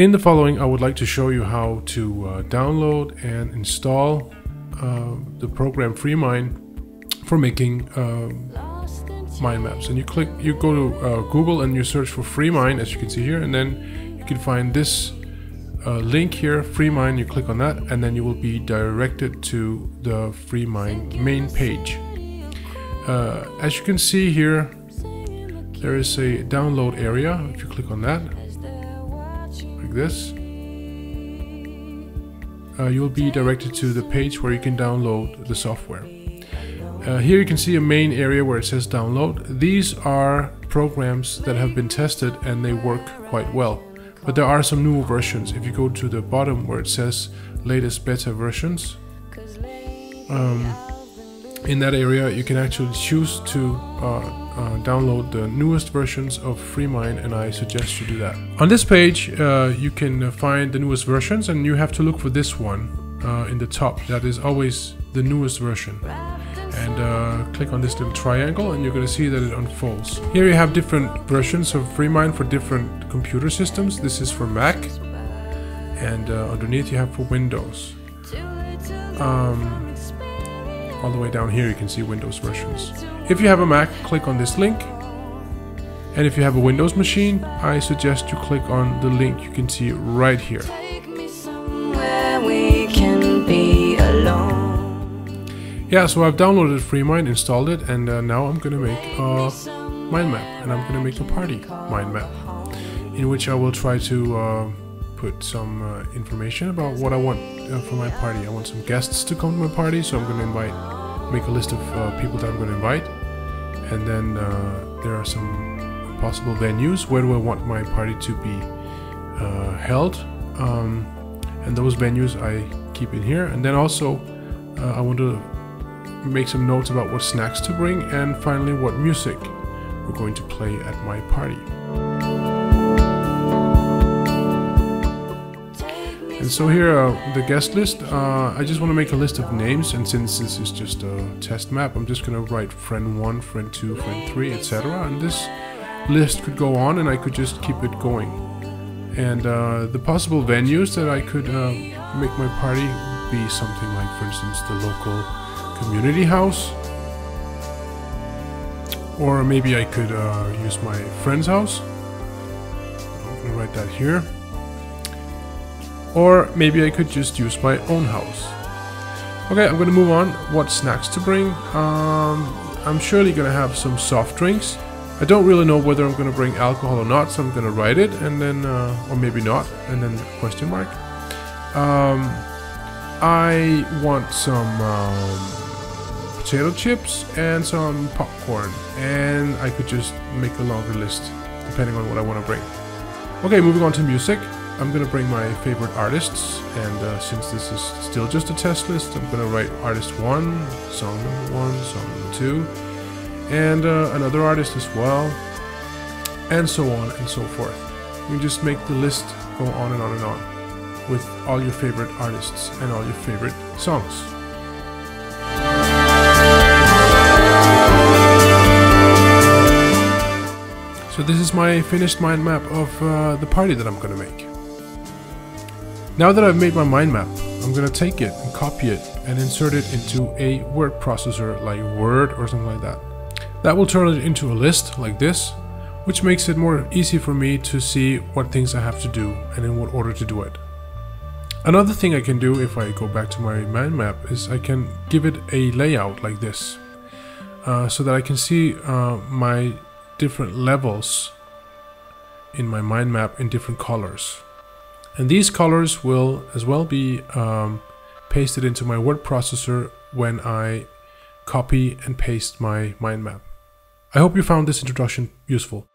In the following, I would like to show you how to uh, download and install uh, the program FreeMind for making um, mind maps. And you click, you go to uh, Google and you search for FreeMind, as you can see here, and then you can find this uh, link here, FreeMind. You click on that, and then you will be directed to the FreeMind main page. Uh, as you can see here, there is a download area. If you click on that, like this, uh, you'll be directed to the page where you can download the software. Uh, here you can see a main area where it says download. These are programs that have been tested and they work quite well. But there are some newer versions. If you go to the bottom where it says latest beta versions, um, in that area you can actually choose to uh, uh, download the newest versions of FreeMind and I suggest you do that. On this page uh, you can find the newest versions and you have to look for this one uh, in the top that is always the newest version and uh, click on this little triangle and you're going to see that it unfolds. Here you have different versions of FreeMind for different computer systems. This is for Mac and uh, underneath you have for Windows. Um, all the way down here you can see Windows versions. If you have a Mac, click on this link. And if you have a Windows machine, I suggest you click on the link you can see right here. Yeah, so I've downloaded FreeMind, installed it, and uh, now I'm gonna make a mind map, and I'm gonna make a party mind map, in which I will try to uh, put some uh, information about what I want uh, for my party. I want some guests to come to my party, so I'm going to invite, make a list of uh, people that I'm going to invite, and then uh, there are some possible venues. Where do I want my party to be uh, held? Um, and those venues I keep in here. And then also, uh, I want to make some notes about what snacks to bring, and finally, what music we're going to play at my party. And so here, uh, the guest list, uh, I just want to make a list of names, and since this is just a test map, I'm just going to write friend 1, friend 2, friend 3, etc. And this list could go on, and I could just keep it going. And uh, the possible venues that I could uh, make my party be something like, for instance, the local community house. Or maybe I could uh, use my friend's house. I'm going to write that here. Or maybe I could just use my own house. Okay, I'm gonna move on. What snacks to bring? Um, I'm surely gonna have some soft drinks. I don't really know whether I'm gonna bring alcohol or not, so I'm gonna write it and then, uh, or maybe not, and then question mark. Um, I want some um, potato chips and some popcorn, and I could just make a longer list depending on what I want to bring. Okay, moving on to music. I'm gonna bring my favorite artists, and uh, since this is still just a test list, I'm gonna write artist one, song number one, song number two, and uh, another artist as well, and so on and so forth. You just make the list go on and on and on with all your favorite artists and all your favorite songs. So this is my finished mind map of uh, the party that I'm gonna make. Now that I've made my mind map, I'm gonna take it and copy it and insert it into a word processor like Word or something like that. That will turn it into a list like this, which makes it more easy for me to see what things I have to do and in what order to do it. Another thing I can do if I go back to my mind map is I can give it a layout like this, uh, so that I can see uh, my different levels in my mind map in different colors. And these colors will as well be um, pasted into my word processor when I copy and paste my mind map. I hope you found this introduction useful.